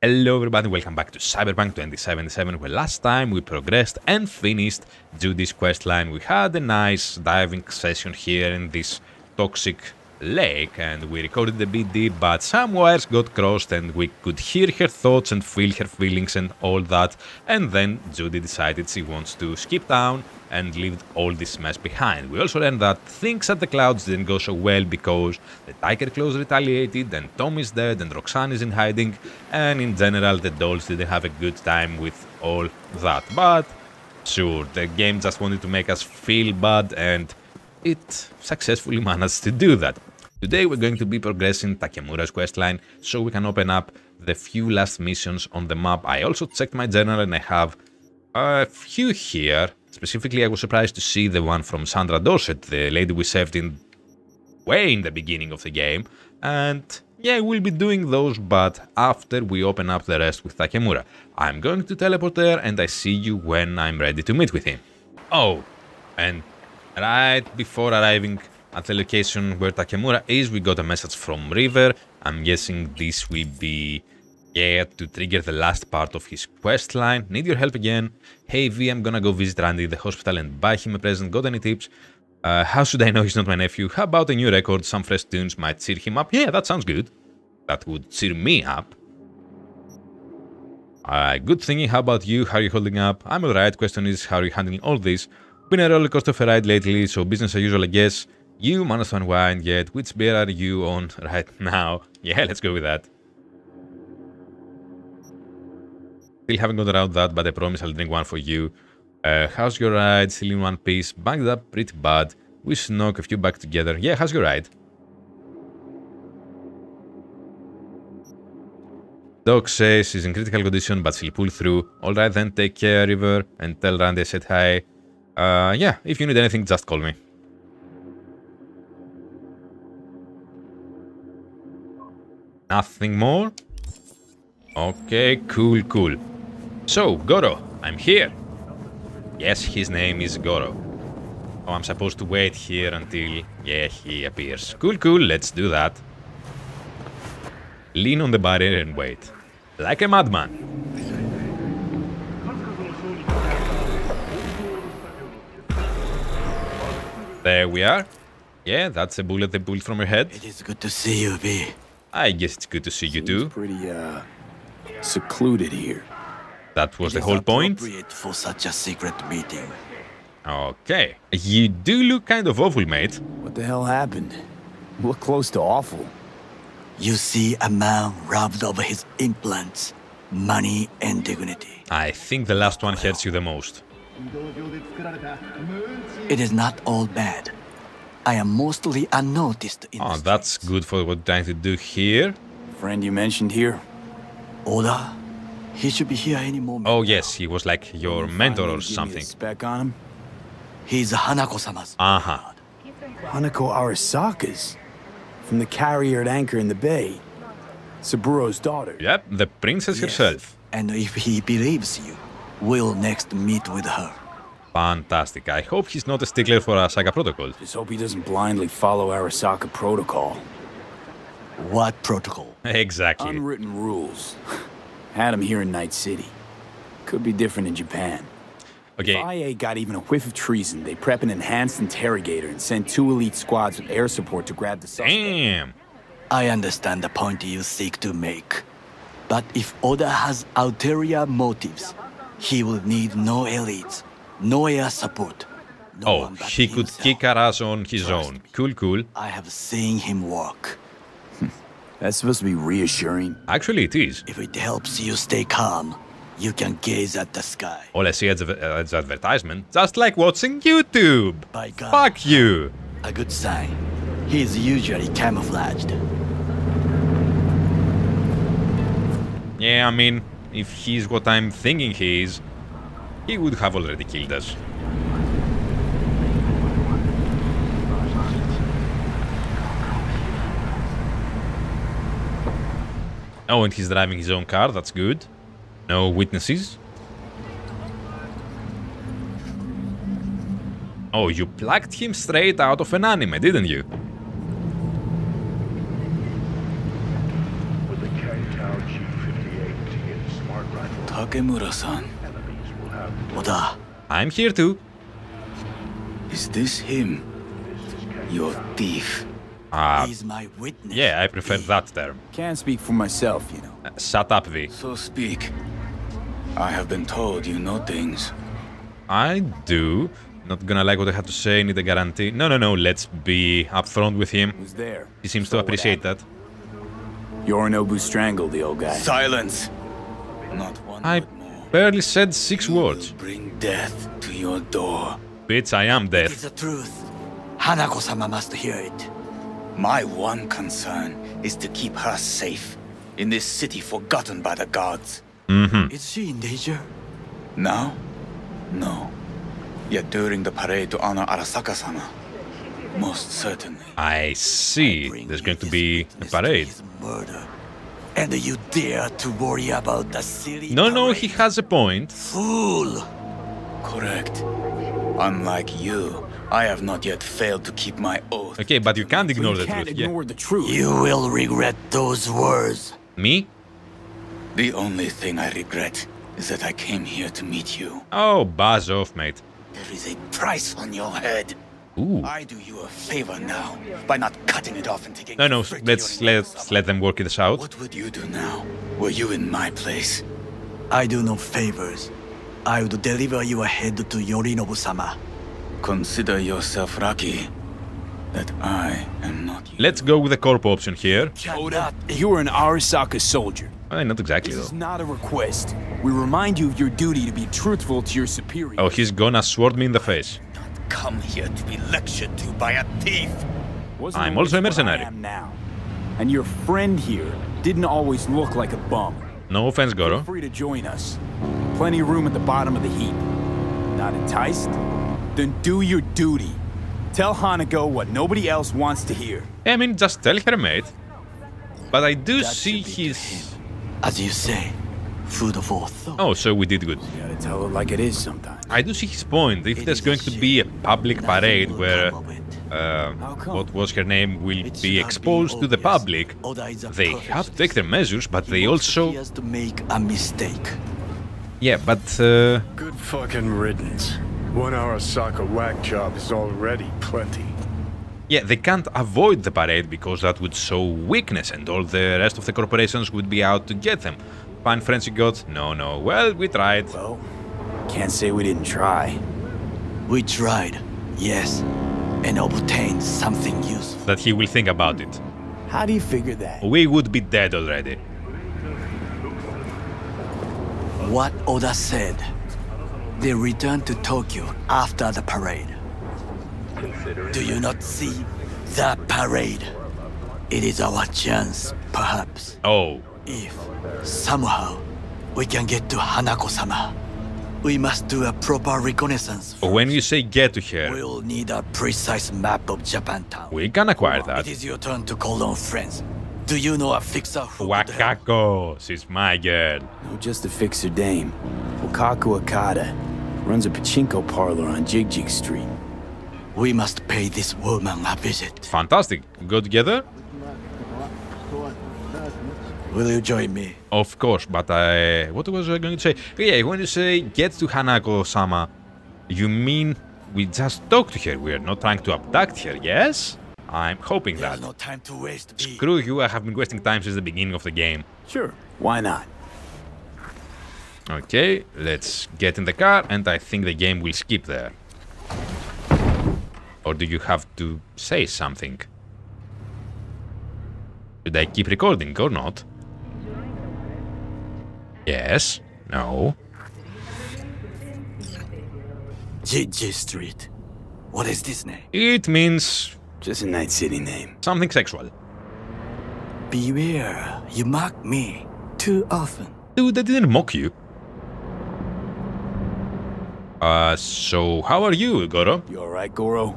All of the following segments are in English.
Hello everybody, welcome back to Cyberpunk 2077 where last time we progressed and finished Judy's questline. We had a nice diving session here in this toxic lake and we recorded the BD but some wires got crossed and we could hear her thoughts and feel her feelings and all that and then Judy decided she wants to skip town and leave all this mess behind. We also learned that things at the clouds didn't go so well because the Tiger Claws retaliated and Tom is dead and Roxanne is in hiding and in general the dolls didn't have a good time with all that. But sure, the game just wanted to make us feel bad and it successfully managed to do that. Today we're going to be progressing Takemura's questline so we can open up the few last missions on the map. I also checked my journal and I have a few here. Specifically, I was surprised to see the one from Sandra Dorsett, the lady we saved in way in the beginning of the game. And yeah, we'll be doing those, but after we open up the rest with Takemura. I'm going to teleport there and I see you when I'm ready to meet with him. Oh, and right before arriving at the location where Takemura is, we got a message from River. I'm guessing this will be yeah, to trigger the last part of his quest line. Need your help again. Hey V, I'm gonna go visit Randy at the hospital and buy him a present. Got any tips? Uh, how should I know he's not my nephew? How about a new record? Some fresh tunes might cheer him up. Yeah, that sounds good. That would cheer me up. Good thinking. How about you? How are you holding up? I'm alright. Question is, how are you handling all this? Been a roller coaster ride lately, so business as usual, I guess. You managed to unwind yet. Which beer are you on right now? Yeah, let's go with that. Still haven't got around that, but I promise I'll drink one for you. Uh, how's your ride? Still in one piece. Banged up pretty bad. We snuck a few back together. Yeah, how's your ride? Doc says she's in critical condition, but she'll pull through. Alright then, take care, River, and tell Randy I said hi. Uh, yeah, if you need anything, just call me. Nothing more? Okay, cool, cool. So, Goro, I'm here. Yes, his name is Goro. Oh, I'm supposed to wait here until... Yeah, he appears. Cool, cool, let's do that. Lean on the barrier and wait. Like a madman. There we are. Yeah, that's a bullet they pulled from her head. It is good to see you, V. I guess it's good to see you too. Pretty uh secluded here. That was It the whole point. appropriate for such a secret meeting. Okay. You do look kind of awful, mate. What the hell happened? Look close to awful. You see a man robbed of his implants, money and dignity. I think the last one hurts you the most. It is not all bad. I am mostly unnoticed in Oh, the that's streets. good for what we're trying to do here. Friend you mentioned here? Oda, he should be here any moment. Oh, yes, he was like your You mentor or give me the something. spec on him? He's Hanako-sama's Uh-huh. Hanako Arasaka's. From the carrier at anchor in the bay. Saburo's daughter. Yep, the princess Yes. herself. And if he believes you, we'll next meet with her. Fantastic. I hope he's not a stickler for Arasaka Protocol. Just hope he doesn't blindly follow Arasaka protocol. What protocol? Exactly. Unwritten rules. Had him here in Night City. Could be different in Japan. Okay, If IA got even a whiff of treason, they prep an enhanced interrogator and send two elite squads with air support to grab the suspect. damn. I understand the point you seek to make. But if Oda has ulterior motives, he will need no elites, no air support. No Oh, one but he could himself. kick our ass on his Trust own. me. Cool, cool. I have seen him walk. That's supposed to be reassuring. Actually, it is. If it helps you stay calm, you can gaze at the sky. All I see is uh, is advertisement, just like watching YouTube. By God, Fuck you. a good sign. He is usually camouflaged. Yeah, I mean, if he's what I'm thinking he is, he would have already killed us. Oh, and he's driving his own car, that's good. No witnesses. Oh, you plucked him straight out of an anime, didn't you? with the K-Tower G58 Takemura-san. Oda, I'm here too. is this him? Your thief. Ah, He's my witness. yeah, I prefer that term. Can't speak for myself, you know. Uh, Shut up, V. So speak. I have been told you know things. I do. Not gonna like what I have to say, need a guarantee. No, no, no, let's be upfront with him. Who's there? He seems So to appreciate that. Yorinobu strangled the old guy. Silence! Not one I word more. Barely said six You words. Bring death to your door. Bitch, I am death. It's death. the truth. Hanako-sama must hear it. My one concern is to keep her safe in this city forgotten by the gods. Mm-hmm. Is she in danger? Now? No. Yet during the parade to honor Arasaka-sama, most certainly. I see. Bring There's going to be a witness to parade. his murder. And you dare to worry about the silly No, no, he has a point. Fool! Correct. Unlike you, I have not yet failed to keep my oath. Okay, but you can't ignore you the can't truth. Yeah. ignore the truth. You will regret those words. Me? The only thing I regret is that I came here to meet you. Oh, buzz off, mate. There is a price on your head. Ooh. I do you a favor now by not cutting it off and taking No, no, it straight to let's let's let them work this out. What would you do now? Were you in my place? I do no favors. I would deliver your head to Yorinobu-sama. Consider yourself lucky that I am not you. Let's go with the corp option here. Cannot You are an Arasaka soldier. Eh, not exactly This is not a request. We remind you of your duty to be truthful to your superior. Oh, he's gonna sword me in the face. Not come here to be lectured to by a thief. Wasn't I'm also a what I mercenary. am now. And your friend here didn't always look like a bum. No offense, Goro. Feel Goro. free to join us. Plenty of room at the bottom of the heap. Not enticed? Then do your duty. Tell Hanako what nobody else wants to hear. I mean, just tell her, mate. But I do That see should be to his. As you say, food for thought. Oh, so we did good. Gotta tell it like it is sometimes. I do see his point. If It there's going to be a public Nothing parade where come of it. uh, what was her name will It be exposed been to the public, Oda is a they have to take their measures, but He they also. see us to make a mistake. Yeah, but uh, Good fucking riddance. One Arasaka whack job is already plenty. yeah, they can't avoid the parade because that would show weakness, and all the rest of the corporations would be out to get them. Fine, friends you got? No, no. Well, we tried. Well, can't say we didn't try. We tried, yes, and obtained something useful. That he will think about it. How do you figure that? We would be dead already. What Oda said. They returned to Tokyo after the parade. Do you not see the parade? It is our chance, perhaps. Oh, If somehow we can get to Hanako-sama, we must do a proper reconnaissance. when you say get to her, We'll need a precise map of Japantown. we can acquire that. It is your turn to call on friends. Do you know a fixer who? Wakako, she's my girl. No, just a fixer dame. Wakako Okada runs a pachinko parlor on Jig Jig Street. We must pay this woman a visit. Fantastic. Go together? Will you join me? Of course, but I. What was I going to say? Yeah, when you say get to Hanako sama, you mean we just talk to her? We're not trying to abduct her, yes? I'm hoping There's that. no time to waste. V. Screw you, I have been wasting time since the beginning of the game. Sure, why not? Okay, let's get in the car, and I think the game will skip there. Or do you have to say something? Should I keep recording or not? Yes? No? Jig Jig Street. What is this name? It means Just a night city name. something sexual. Beware, you mock me too often. Dude, I didn't mock you. Uh, so how are you, Goro? You alright, Goro?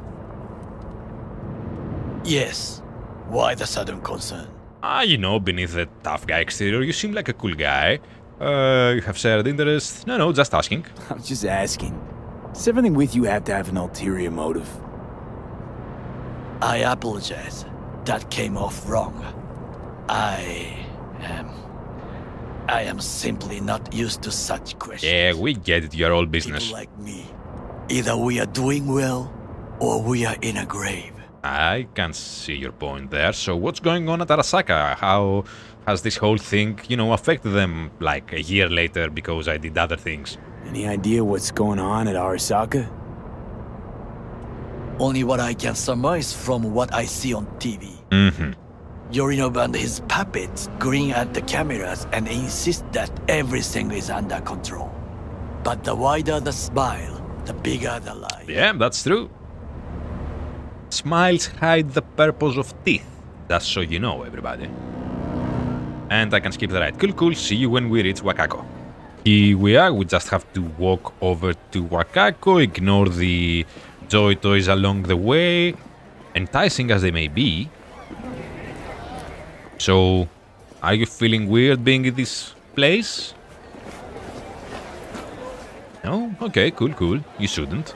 Yes. Why the sudden concern? Ah, you know, beneath the tough guy exterior, you seem like a cool guy. Uh, you have shared interests. No, no, just asking. I'm just asking. Does everything with you have to have an ulterior motive? I apologize. That came off wrong. I am I am simply not used to such questions. Yeah, we get it. You're all business. People like me, either we are doing well or we are in a grave. I can see your point there. So what's going on at Arasaka? How has this whole thing, you know, affected them like a year later because I did other things? Any idea what's going on at Arasaka? Only what I can surmise from what I see on TV. Mm-hmm. Yorinobu and his puppets grin at the cameras and insist that everything is under control. But the wider the smile, the bigger the lie. Yeah, that's true. Smiles hide the purpose of teeth. That's so you know, everybody. And I can skip the ride. Cool, cool. See you when we reach Wakako. Here we are. We just have to walk over to Wakako, ignore the joy toys along the way, enticing as they may be. So, are you feeling weird being in this place? No? Okay, cool, cool. You shouldn't.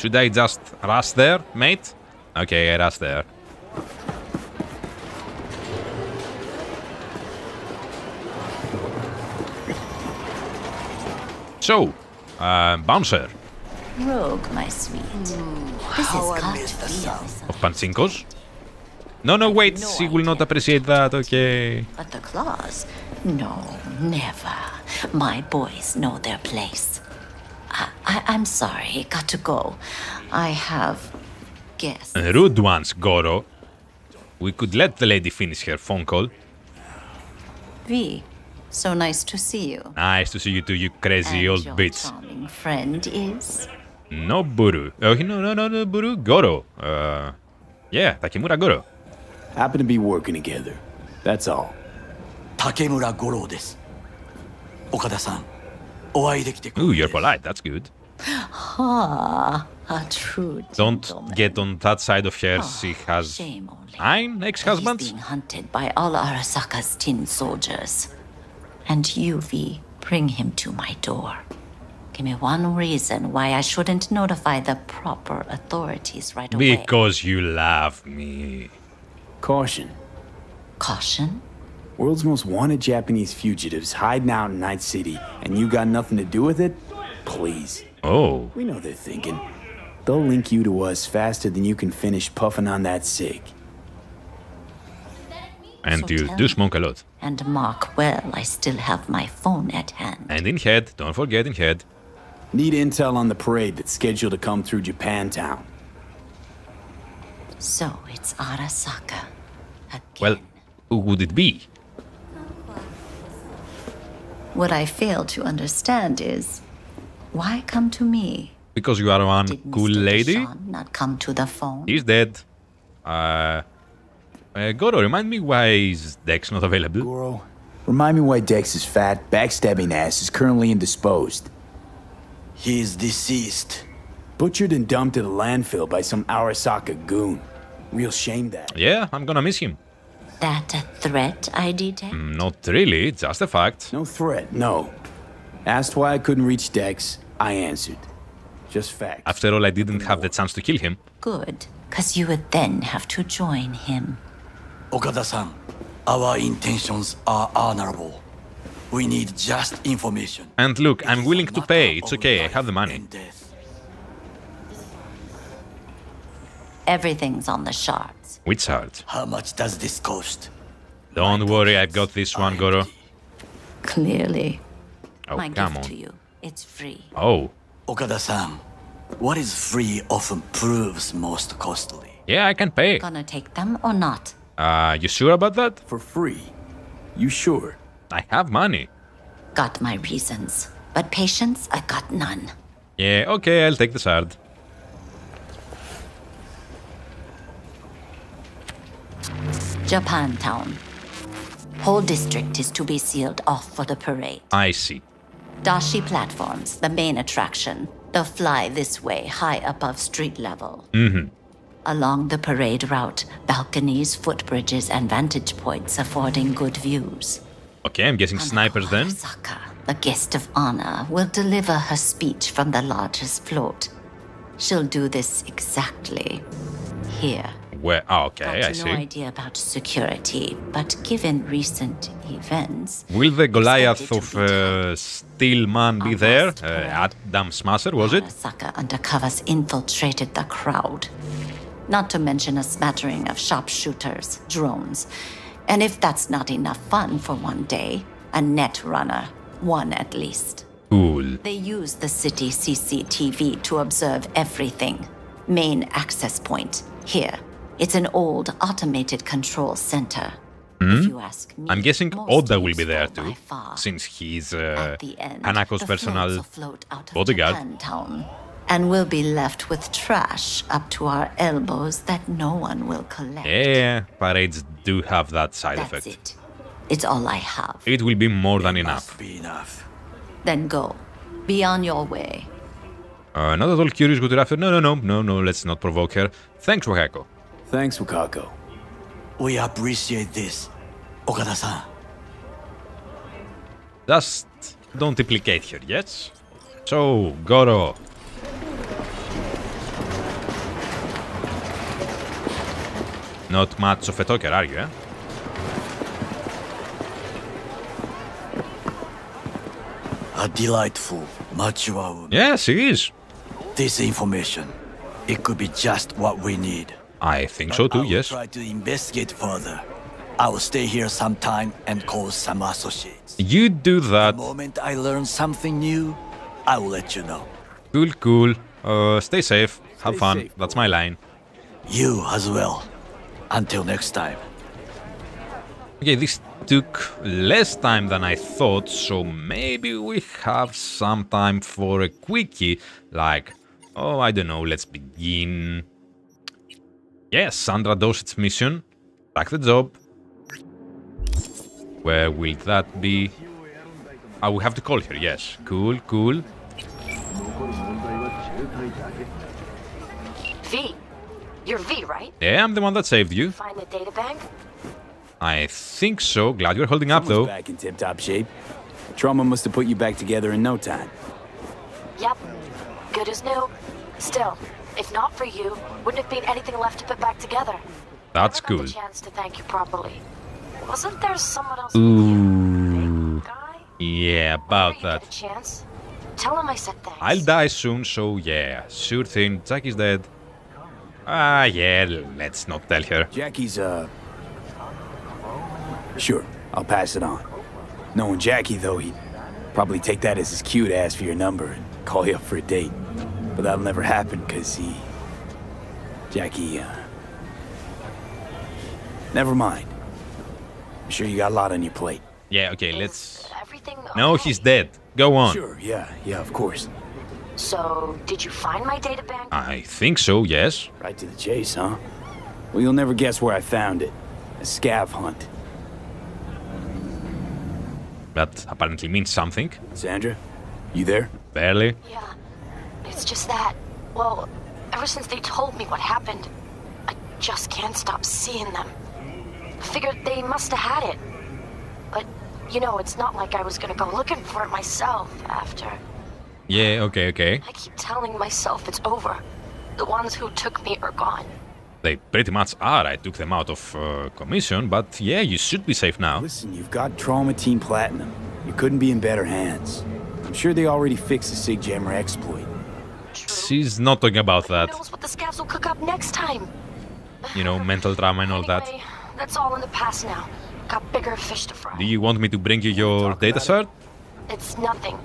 Should I just rush there, mate? Okay, I rush there. So, uh, bouncer Rogue, my sweet. this how has I got to the be sound. of Pachinkos? No, no, wait, No she will not appreciate that, okay. But the claws? No, never. My boys know their place. I, am sorry, got to go. I have guests. Rude ones, Goro. We could let the lady finish her phone call. V, so nice to see you. Nice to see you too, you crazy and old your bitch. Charming friend is. No Buru. Oh no no no no Buru Goro. Uh, yeah, Takemura Goro. Happen to be working together. That's all. Takemura Goro desu. Okada-san. Ooh, you're polite. That's good ah a true Don't gentleman. get on that side of her. Ah, She has shame only. nine He's ex-husbands. being hunted by all Arasaka's tin soldiers. And you, V, bring him to my door. Give me one reason why I shouldn't notify the proper authorities right away. Because you love me. Caution. Caution? World's most wanted Japanese fugitives hiding out in Night City, and you got nothing to do with it? Please. Oh, We know they're thinking. They'll link you to us faster than you can finish puffing on that cig. and So you tell do smoke a lot. And mark well, I still have my phone at hand. And in head, don't forget in head. Need intel on the parade that's scheduled to come through Japantown. So it's Arasaka. Again. Well, who would it be? what I fail to understand is why come to me? Because you are one Did cool Mr. lady? DeShawn not come to the phone? He's dead. Uh, uh, Goro, remind me why is Dex not available? Goro, remind me why Dex's fat, backstabbing ass is currently indisposed. He is deceased. Butchered and dumped at a landfill by some Arasaka goon. Real shame that. Yeah, I'm gonna miss him. That a threat I detect? Mm, Not really, just a fact. No threat, no. Asked why I couldn't reach Dex, I answered. Just facts. After all, I didn't have the chance to kill him. Good, because you would then have to join him. Okada-san, our intentions are honorable. We need just information. And look, I'm willing to pay. It's okay, I have the money. Everything's on the shards. Which chart? How much does this cost? Don't worry, I've got this one, Goro. Clearly. Oh, My come gift on. to you. It's free. Oh. Okada-san, what is free often proves most costly. Yeah, I can pay. Gonna take them or not? Uh, you sure about that? For free. You sure? I have money. Got my reasons, but patience, I got none. Yeah, okay, I'll take the shard. Japantown. Whole district is to be sealed off for the parade. I see. Dashi platforms, the main attraction. They'll fly this way, high above street level. Mm-hmm. Along the parade route, balconies, footbridges, and vantage points affording good views. Okay, I'm guessing snipers then. Saka, the guest of honor, will deliver her speech from the largest float. She'll do this exactly here. Where? Oh, okay, Got I no see. idea about security, but given recent events, Will the Goliath of uh, Steel Man be there? Uh. Adam Smasher, was it? Arasaka undercovers infiltrated the crowd. Not to mention a smattering of sharpshooters, drones. And if that's not enough fun for one day, a net runner, one at least. Cool. They use the city CCTV to observe everything. Main access point, here. It's an old automated control center. If you ask me, Hmm? I'm guessing most Oda will be there too, far. since he's uh, the end, Hanako's personal floats afloat out of bodyguard. Japantown, and we'll be left with trash up to our elbows that no one will collect. Yeah, parades do have that side That's effect. it. It's all I have. It will be more than enough. Be enough. Then go. Be on your way. Uh, not at all curious what you're after. No, no, no, no, no, let's not provoke her. Thanks, Wakako. Thanks, Wakako. We appreciate this, Okada-san. Just don't implicate her, yes? So, Goro. Not much of a talker, are you, eh? A delightful, mature woman. Yes, he is. This information, it could be just what we need. I think so too, I too, will yes. try to investigate further. I will stay here some time and call some associates. You do that. The moment I learn something new, I will let you know. Cool, cool. Uh, stay safe. Have Stay fun. safe, That's my line. You as well. Until next time. Okay, this took less time than I thought, so maybe we have some time for a quickie, like, oh, I don't know, let's begin. Yes, Sandra Dorsett's mission. Back the job. Where will that be? Ah, I will have to call her, yes. Cool, cool. V. You're V, right? Yeah, I'm the one that saved you. Find the data bank? I think so. Glad you're holding up, Someone's though. back in tip-top shape. Trauma must have put you back together in no time. Yep. Good as new. Still, if not for you, wouldn't have been anything left to put back together. That's Never got the chance to thank you properly. Wasn't there someone else? Ooh. Guy? Yeah, about you that. A chance. Tell him I said thanks. I'll die soon, so yeah, sure thing. Jackie's dead. Ah, yeah, let's not tell her. Jackie's, uh... Sure, I'll pass it on. Knowing Jackie, though, he'd probably take that as his cue to ask for your number and call you up for a date. But that'll never happen, because he... Jackie, uh... Never mind. I'm sure you got a lot on your plate. Yeah, okay, let's... Everything No, he's dead. Go on. Sure, yeah, yeah, of course. So, did you find my data bank? I think so, yes. Right to the chase, huh? Well, you'll never guess where I found it. A scav hunt. That apparently means something. Sandra, you there? Barely. Yeah. It's just that. Well, ever since they told me what happened, I just can't stop seeing them. Figured they must have had it. But, you know, it's not like I was gonna go looking for it myself after. Yeah, okay, okay. I keep telling myself it's over. The ones who took me are gone. They pretty much are. I took them out of uh, commission, but yeah, you should be safe now. Listen, you've got Trauma Team Platinum. You couldn't be in better hands. I'm sure they already fixed the Sig Jammer exploit. She's not talking about that. knows what the scavs will cook up next time? You know, mental trauma and all that. That's all in the past now. Got bigger fish to fry. Do you want me to bring you your data cert? It's nothing.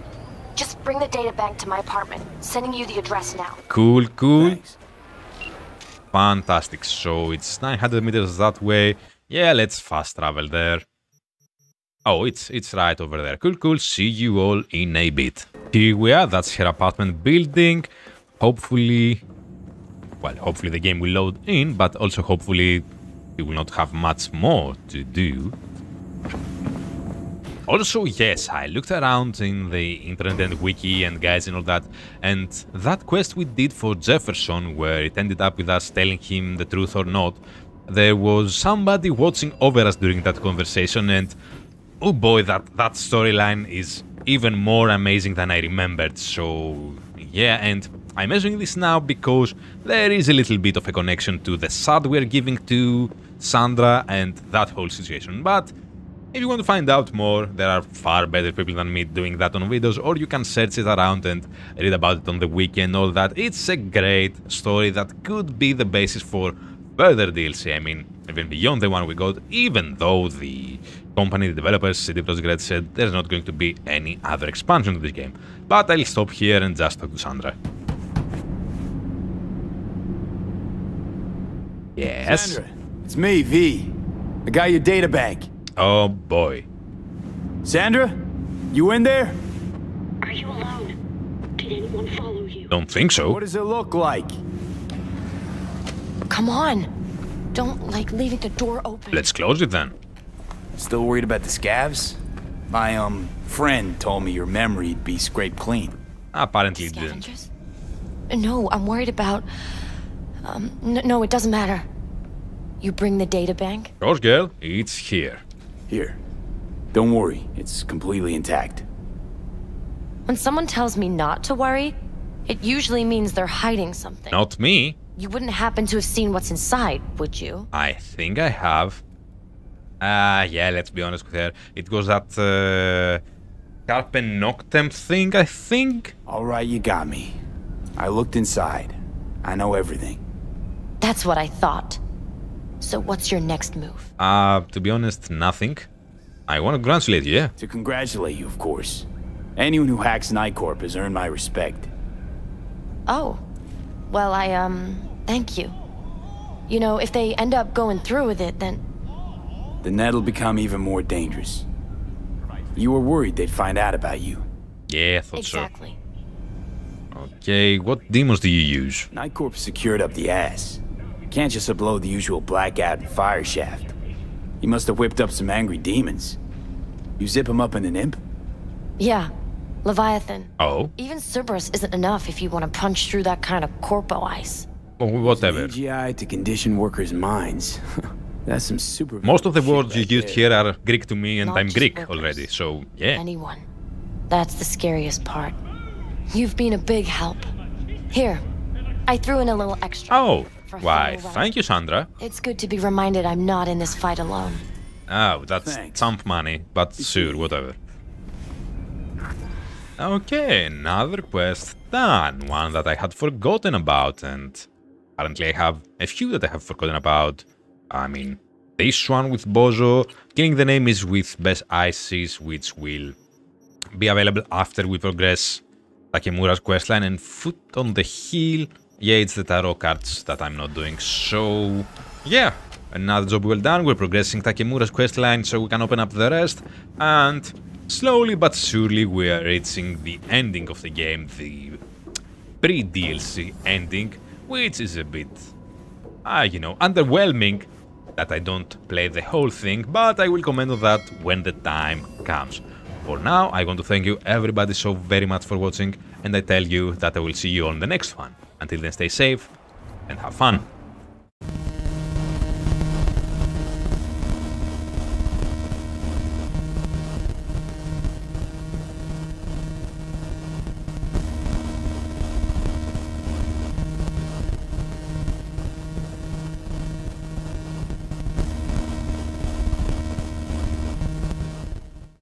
Just bring the data bank to my apartment. Sending you the address now. Cool, cool. Thanks. Fantastic. So it's 900 meters that way. Yeah, let's fast travel there. Oh, it's it's right over there. Cool, cool. See you all in a bit. Here we are. That's her apartment building. Hopefully, well, hopefully the game will load in, but also hopefully we will not have much more to do. Also, yes, I looked around in the internet and wiki and guys and all that, and that quest we did for Jefferson, where it ended up with us telling him the truth or not, there was somebody watching over us during that conversation, and oh boy, that, that storyline is even more amazing than I remembered. So, yeah, and I'm mentioning this now because there is a little bit of a connection to the sad we're giving to Sandra and that whole situation. But if you want to find out more, there are far better people than me doing that on videos, or you can search it around and read about it on the wiki and all that. It's a great story that could be the basis for further DLC. I mean, even beyond the one we got, even though the company, the developers, CD Projekt Red said there's not going to be any other expansion to this game. But I'll stop here and just talk to Sandra. Yes? Sandra, it's me, V. I got your data bank. Oh boy. Sandra? You in there? Are you alone? Did anyone follow you? Don't think so. What does it look like? Come on. Don't like leaving the door open. Let's close it then. Still worried about the scavs? My, um, friend told me your memory'd be scraped clean. Apparently it didn't. Scavengers? No, I'm worried about. Um, n- no, it doesn't matter. You bring the data bank? Of course, girl, it's here. Here. Don't worry, it's completely intact. When someone tells me not to worry, it usually means they're hiding something. Not me. You wouldn't happen to have seen what's inside, would you? I think I have. Ah, uh, yeah, let's be honest with her. It was that uh, Carpe Noctem thing, I think. Alright, you got me. I looked inside. I know everything. That's what I thought. So what's your next move? Uh, to be honest, nothing. I want to congratulate you, yeah. To congratulate you, of course. Anyone who hacks Nightcorp has earned my respect. Oh. Well, I, um, thank you. You know, if they end up going through with it, then... The net'll become even more dangerous. You were worried they'd find out about you. Yeah, I thought Exactly. so. Okay, what demons do you use? Nightcorp's secured up the ass. Can't just upload the usual blackout and fire shaft. He must have whipped up some angry demons. You zip him up in an imp? Yeah. Leviathan. Oh, Even Cerberus isn't enough if you want to punch through that kind of corpo ice. oh, whatever. AGI to condition workers' minds. That's some super. Most of the words you used here are Greek to me and Not I'm Greek workers. already, so yeah. Anyone. That's the scariest part. You've been a big help. Here, I threw in a little extra. Oh, for why, fellow thank you, Sandra. It's good to be reminded I'm not in this fight alone. Oh, that's Thanks. chump money, but sure, whatever. Okay, another quest done. One that I had forgotten about, and apparently I have a few that I have forgotten about. I mean, this one with Bozo, killing the name is with Best Isis, which will be available after we progress Takemura's questline, and Fool on the Hill. Yeah, it's the tarot cards that I'm not doing, so yeah, another job well done. We're progressing Takemura's questline so we can open up the rest, and slowly but surely we are reaching the ending of the game, the pre-DLC ending, which is a bit, ah, you know, underwhelming that I don't play the whole thing, but I will comment on that when the time comes. For now, I want to thank you everybody so very much for watching, and I tell you that I will see you on the next one. Until then, stay safe and have fun.